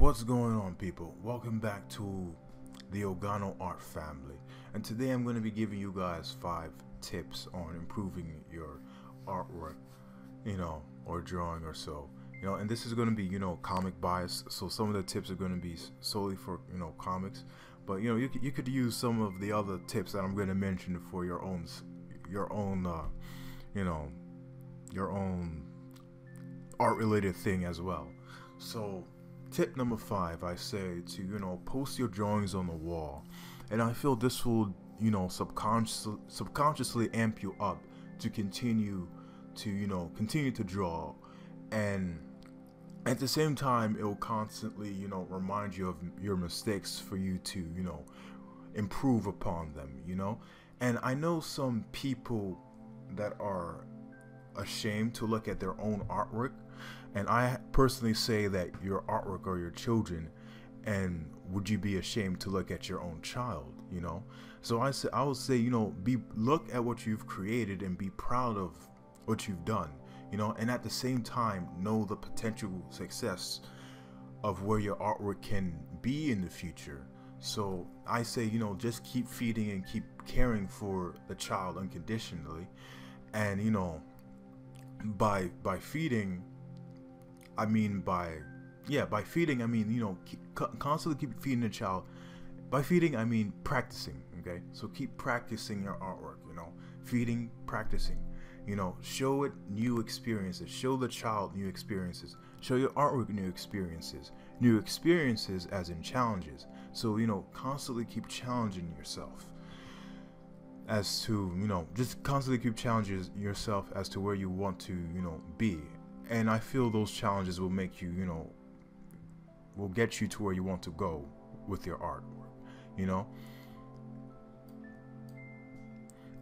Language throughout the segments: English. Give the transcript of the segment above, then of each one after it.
What's going on, people? Welcome back to the Ogono Art family. And today I'm going to be giving you guys five tips on improving your artwork, you know, or drawing or so. You know, and this is going to be, you know, comic bias. So some of the tips are going to be solely for, you know, comics. But, you know, you could, you could use some of the other tips that I'm going to mention for your own, your own, uh, you know, your own art related thing as well. So, tip number five, I say to, you know, post your drawings on the wall. And I feel this will, you know, subconsciously, subconsciously amp you up to continue to, you know, continue to draw. And at the same time, it will constantly, you know, remind you of your mistakes for you to, you know, improve upon them, you know? And I know some people that are ashamed to look at their own artwork and I personally say that your artwork are your children, and would you be ashamed to look at your own child? You know, so I say I would say you know be look at what you've created and be proud of what you've done. You know, and at the same time know the potential success of where your artwork can be in the future. So I say, you know, just keep feeding and keep caring for the child unconditionally. And you know, by by feeding I mean by, yeah, by feeding, I mean, you know, keep, constantly keep feeding the child. By feeding, I mean practicing, okay? So keep practicing your artwork, you know, feeding, practicing. You know, show it new experiences. Show the child new experiences. Show your artwork new experiences. New experiences as in challenges. So, you know, constantly keep challenging yourself as to, you know, just constantly keep challenging yourself as to where you want to, you know, be and I feel those challenges will make you, you know, will get you to where you want to go with your artwork, you know.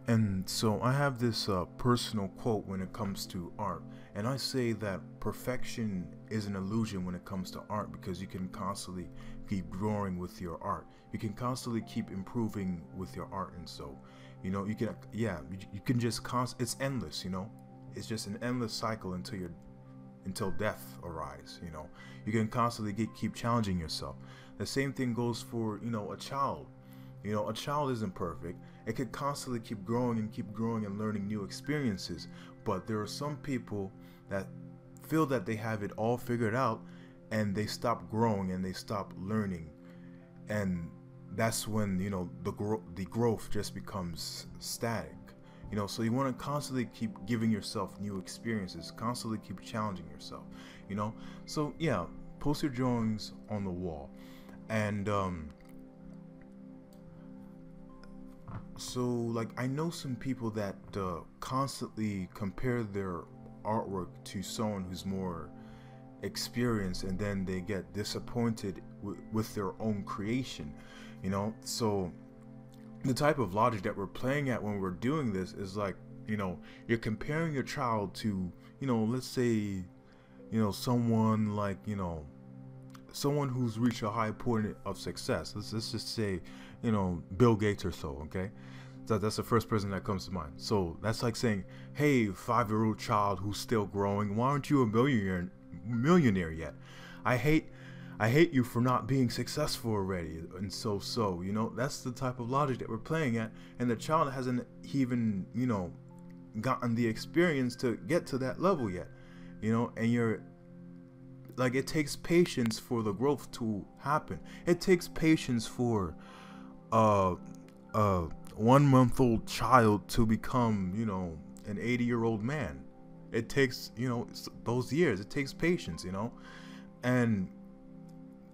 And so I have this uh, personal quote when it comes to art, and I say that perfection is an illusion when it comes to art because you can constantly keep growing with your art. You can constantly keep improving with your art, and so, you know, you can, yeah, you, you can just const. It's endless, you know. It's just an endless cycle until you're until death arise you know. You can constantly get, keep challenging yourself. The same thing goes for you know a child. You know a child isn't perfect. It could constantly keep growing and keep growing and learning new experiences. But there are some people that feel that they have it all figured out and they stop growing and they stop learning. And that's when you know the gro- the growth just becomes static you know, so you want to constantly keep giving yourself new experiences, constantly keep challenging yourself. You know, so yeah, post your drawings on the wall, and um, so like I know some people that uh, constantly compare their artwork to someone who's more experienced, and then they get disappointed w- with their own creation. You know, so the type of logic that we're playing at when we're doing this is like you know you're comparing your child to you know let's say you know someone like you know someone who's reached a high point of success. Let's, let's just say you know bill gates or so okay? So that's the first person that comes to mind. So that's like saying hey five year old child who's still growing why aren't you a millionaire millionaire yet? I hate I hate you for not being successful already, and so so. You know, that's the type of logic that we're playing at, and the child hasn't even you know gotten the experience to get to that level yet. You know, and you're like it takes patience for the growth to happen. It takes patience for uh a one month old child to become you know an 80 year old man. It takes you know those years. It takes patience. You know, and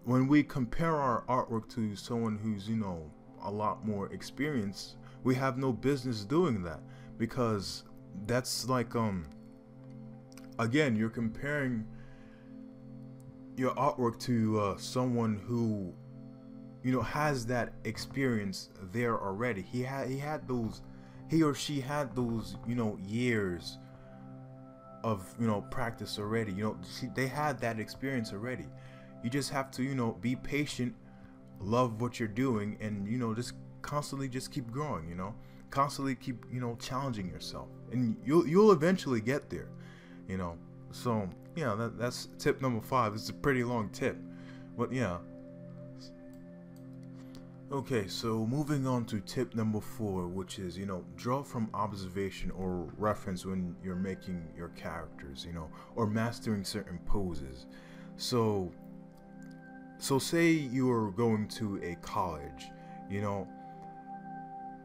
when we compare our artwork to someone who's you know a lot more experienced we have no business doing that because that's like um again you're comparing your artwork to uh, someone who you know has that experience there already. He had he had those he or she had those you know years of you know practice already. You know she, they had that experience already you just have to, you know, be patient, love what you're doing, and you know, just constantly just keep growing. You know, constantly keep, you know, challenging yourself, and you'll you'll eventually get there. You know, so yeah, that, that's tip number five. It's a pretty long tip, but yeah. Okay, so moving on to tip number four, which is, you know, draw from observation or reference when you're making your characters, you know, or mastering certain poses. So, so say you are going to a college, you know,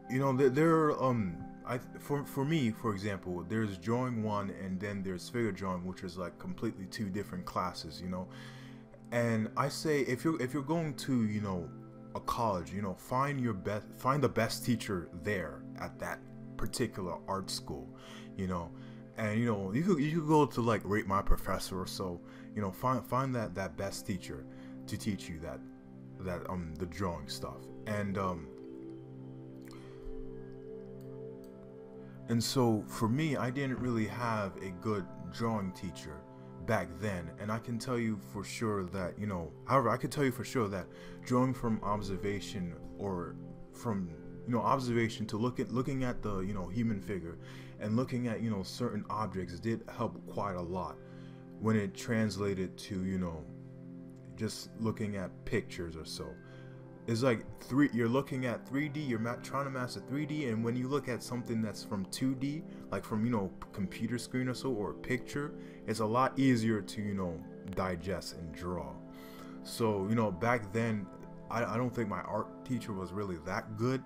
you know, there, there um, I for for me, for example, there's drawing one, and then there's figure drawing, which is like completely two different classes, you know. And I say if you're if you're going to, you know, a college, you know, find your best, find the best teacher there at that particular art school, you know, and you know you could you could go to like rate my professor or so, you know, find find that that best teacher to teach you that that um the drawing stuff, and um and so for me, I didn't really have a good drawing teacher back then. And i can tell you for sure that you know however i could tell you for sure that drawing from observation or from you know observation to look at looking at the you know human figure and looking at you know certain objects did help quite a lot when it translated to you know just looking at pictures or so. It's like three you're looking at 3d you're trying to master 3d and when you look at something that's from 2d like from you know computer screen or so or a picture it's a lot easier to you know digest and draw. So you know back then I, I don't think my art teacher was really that good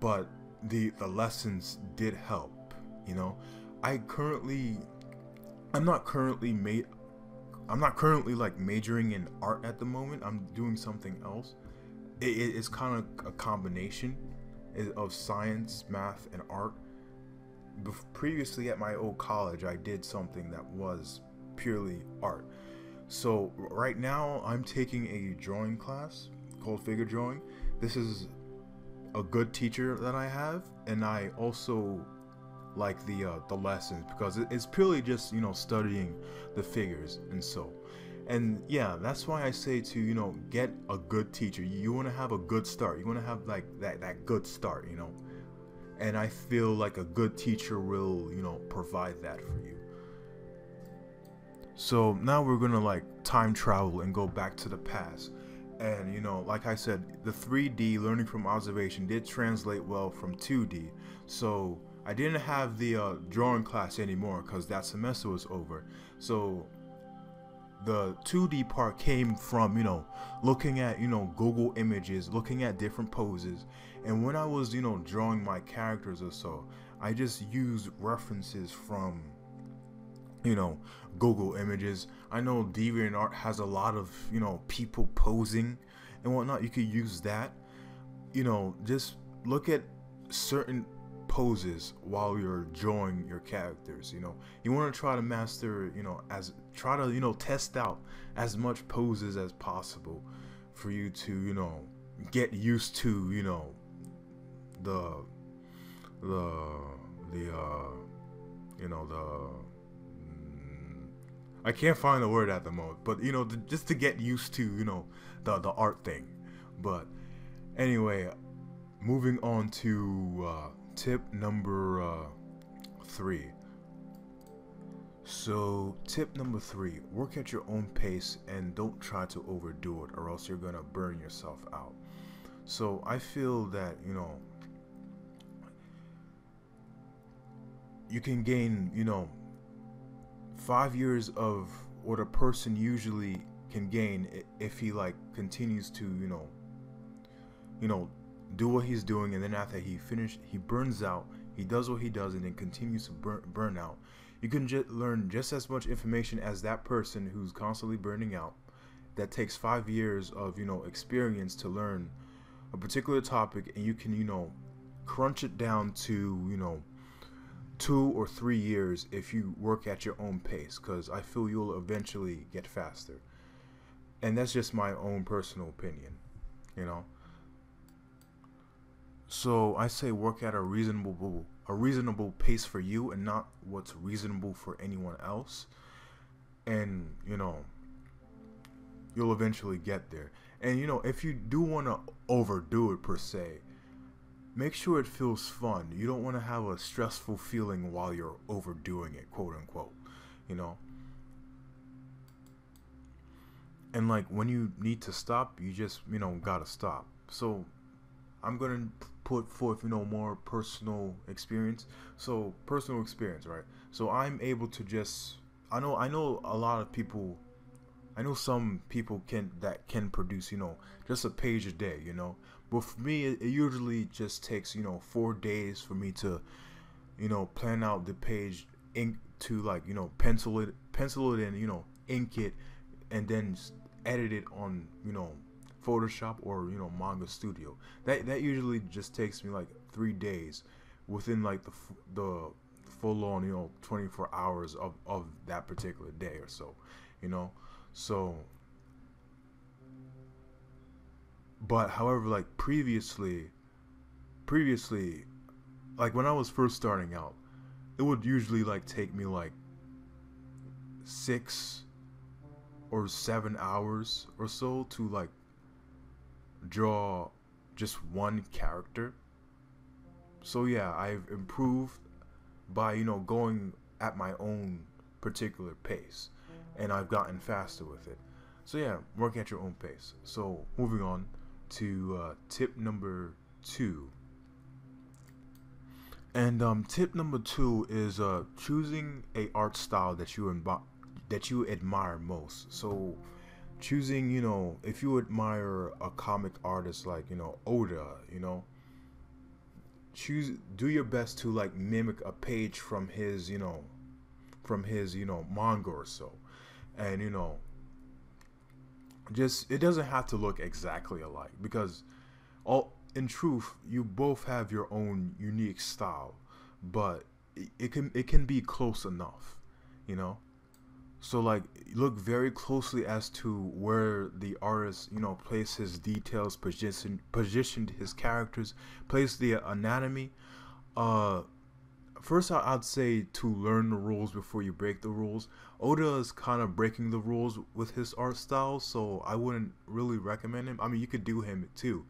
but the the lessons did help you know? I currently i'm not currently made i'm not currently like majoring in art at the moment i'm doing something else it, it's kind of a combination of science, math, and art. Previously, at my old college, I did something that was purely art. So right now, I'm taking a drawing class called figure drawing. This is a good teacher that I have, and I also like the uh, the lessons because it's purely just you know studying the figures and so. And yeah that's why i say to you know get a good teacher. You want to have a good start. You want to have like that that good start you know. And i feel like a good teacher will you know provide that for you. So now we're gonna like time travel and go back to the past. And you know like i said the 3d learning from observation did translate well from 2d so i didn't have the uh, drawing class anymore because that semester was over so the 2D part came from, you know, looking at, you know, Google images, looking at different poses. And when I was, you know, drawing my characters or so, I just used references from, you know, Google images. I know DeviantArt has a lot of, you know, people posing and whatnot. You could use that. You know, just look at certain poses while you're drawing your characters you know? You want to try to master you know as try to you know test out as much poses as possible for you to you know get used to you know the the the uh you know the mm, I can't find the word at the moment but you know the, just to get used to you know the the art thing. But anyway moving on to uh tip number uh, three. So, tip number three work at your own pace and don't try to overdo it, or else you're gonna burn yourself out. So, I feel that you know, you can gain, you know, five years of what a person usually can gain if he like continues to, you know, you know, do what he's doing, and then after he finished, he burns out. He does what he does, and then continues to burn, burn out. You can learn just as much information as that person who's constantly burning out. That takes five years of you know experience to learn a particular topic, and you can you know crunch it down to you know two or three years if you work at your own pace. Because I feel you'll eventually get faster, and that's just my own personal opinion. You know. So I say work at a reasonable a reasonable pace for you and not what's reasonable for anyone else. And, you know, you'll eventually get there. And you know, if you do want to overdo it per se, make sure it feels fun. You don't want to have a stressful feeling while you're overdoing it, quote unquote. You know. and like when you need to stop you just you know gotta stop so i'm gonna put forth you know more personal experience. So personal experience right? So i'm able to just i know i know a lot of people i know some people can that can produce you know just a page a day you know? But for me it, usually just takes you know four days for me to you know plan out the page ink to like you know pencil it pencil it in you know ink it and then edit it on you know Photoshop or you know Manga Studio. That that usually just takes me like three days within like the the full on you know 24 hours of of that particular day or so, you know. So, but however, like previously, previously, like when I was first starting out, it would usually like take me like six or seven hours or so to like draw just one character. So yeah, I've improved by you know going at my own particular pace and I've gotten faster with it. So yeah, work at your own pace. So moving on to uh, tip number two. And um, tip number two is uh, choosing a art style that you that you admire most. So choosing, you know, if you admire a comic artist like, you know, Oda, you know, choose do your best to like mimic a page from his, you know, from his, you know, manga or so. And, you know, just it doesn't have to look exactly alike because all in truth, you both have your own unique style, but it, it can it can be close enough, you know. So like look very closely as to where the artist, you know, placed his details, position positioned his characters, placed the anatomy. Uh first I'd say to learn the rules before you break the rules. Oda is kind of breaking the rules with his art style, so I wouldn't really recommend him. I mean, you could do him too,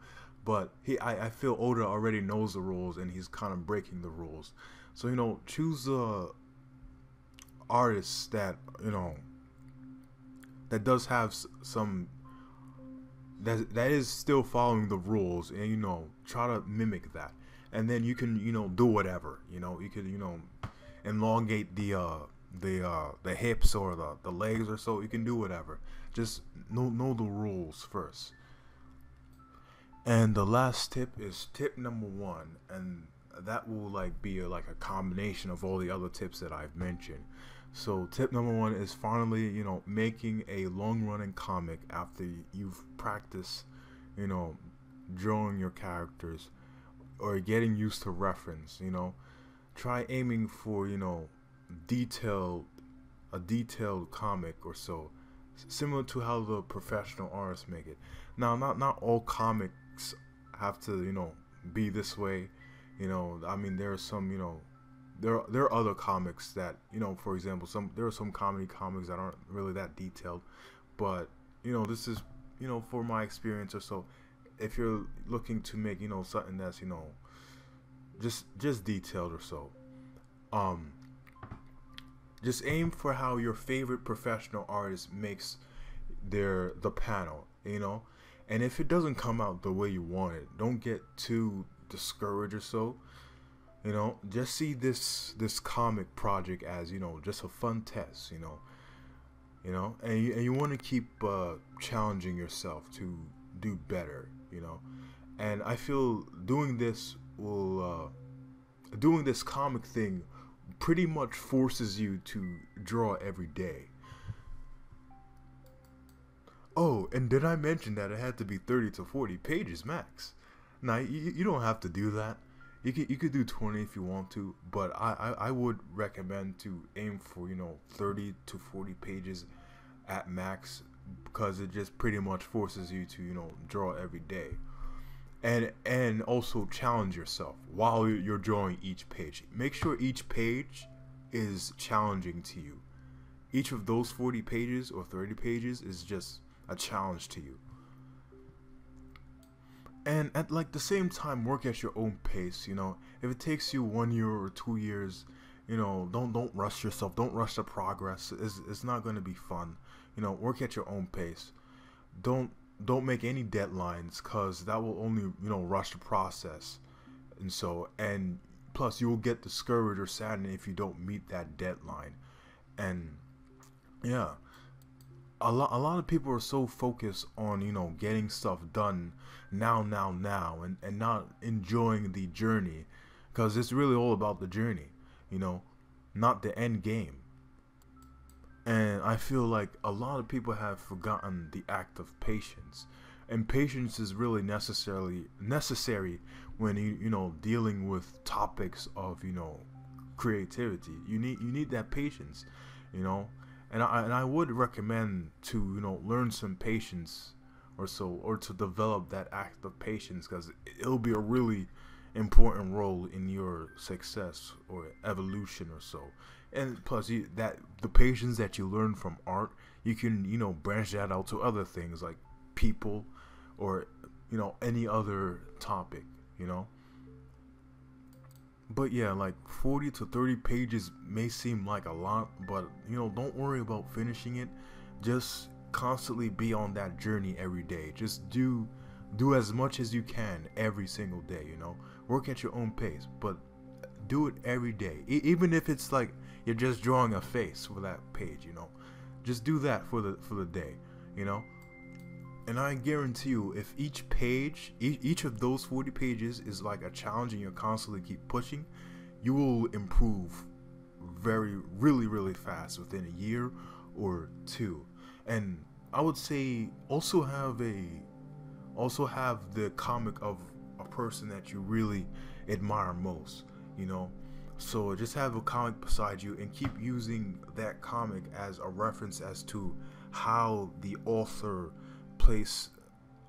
but he I, I feel Oda already knows the rules and he's kind of breaking the rules. So you know, choose a artists that you know that does have some that that is still following the rules and you know try to mimic that. And then you can you know do whatever you know you can you know elongate the uh the uh the hips or the the legs or so you can do whatever. Just know know the rules first. And the last tip is tip number one and that will like be a, like a combination of all the other tips that I've mentioned so tip number one is finally, you know, making a long running comic after you've practiced, you know, drawing your characters or getting used to reference, you know. Try aiming for, you know, detailed a detailed comic or so. Similar to how the professional artists make it. Now not not all comics have to, you know, be this way. You know, I mean there are some, you know, there there are other comics that you know for example some there are some comedy comics that aren't really that detailed but you know this is you know for my experience or so if you're looking to make you know something that's you know just just detailed or so um just aim for how your favorite professional artist makes their the panel you know? And if it doesn't come out the way you want it don't get too discouraged or so you know just see this this comic project as you know just a fun test you know. You know and you, and you want to keep uh, challenging yourself to do better you know. And i feel doing this will uh, doing this comic thing pretty much forces you to draw every day. Oh and did i mention that it had to be 30 to 40 pages max? Now you, you don't have to do that you could you could do 20 if you want to but I, I i would recommend to aim for you know 30 to 40 pages at max because it just pretty much forces you to you know draw every day. And and also challenge yourself while you're drawing each page. Make sure each page is challenging to you. Each of those 40 pages or 30 pages is just a challenge to you and at like the same time work at your own pace you know? If it takes you one year or two years you know don't don't rush yourself. Don't rush the progress. It's, it's not going to be fun. You know work at your own pace. Don't don't make any deadlines because that will only you know rush the process. And so and plus you will get discouraged or saddened if you don't meet that deadline. And yeah a lot a lot of people are so focused on you know getting stuff done now now now and and not enjoying the journey because it's really all about the journey you know not the end game and I feel like a lot of people have forgotten the act of patience. And patience is really necessarily necessary when you you know dealing with topics of you know creativity. You need you need that patience, you know. And I and I would recommend to you know learn some patience or so or to develop that act of patience because it'll be a really important role in your success or evolution or so. And plus you, that the patience that you learn from art you can you know branch that out to other things like people or you know any other topic you know but yeah like 40 to 30 pages may seem like a lot but you know don't worry about finishing it. Just constantly be on that journey every day. Just do do as much as you can every single day you know? Work at your own pace but do it every day. E- even if it's like you're just drawing a face for that page you know? Just do that for the for the day you know and i guarantee you if each page each, of those 40 pages is like a challenge and you're constantly keep pushing you will improve very really really fast within a year or two. And i would say also have a also have the comic of a person that you really admire most you know? So just have a comic beside you and keep using that comic as a reference as to how the author place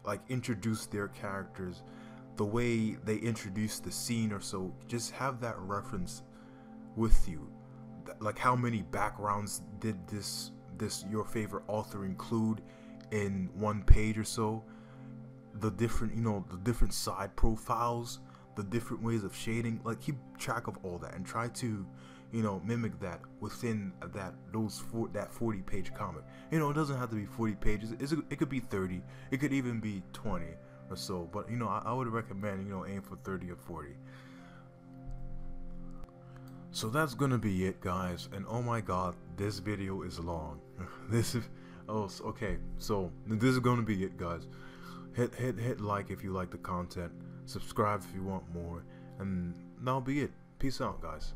like introduce their characters the way they introduce the scene or so just have that reference with you. Like how many backgrounds did this this your favorite author include in one page or so? The different you know the different side profiles the different ways of shading like keep track of all that and try to you know mimic that within that those four that 40 page comic. You know it doesn't have to be 40 pages. It's, it could be 30 it could even be 20 or so. But you know I, I would recommend you know aim for 30 or 40 so that's gonna be it guys. And oh my god this video is long. This is oh okay. So this is gonna be it guys. Hit hit hit like if you like the content. Subscribe if you want more, and that'll be it. Peace out, guys.